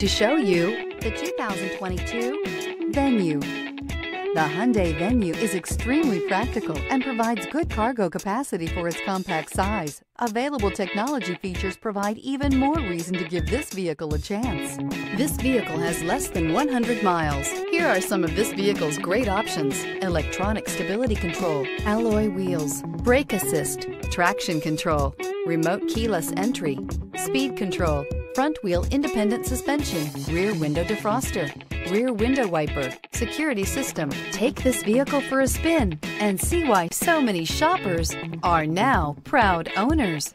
To show you the 2022 Venue. The Hyundai Venue is extremely practical and provides good cargo capacity for its compact size. Available technology features provide even more reason to give this vehicle a chance. This vehicle has less than 100 miles. Here are some of this vehicle's great options. Electronic stability control, alloy wheels, brake assist, traction control, remote keyless entry, speed control, front wheel independent suspension, rear window defroster, rear window wiper, security system. Take this vehicle for a spin and see why so many shoppers are now proud owners.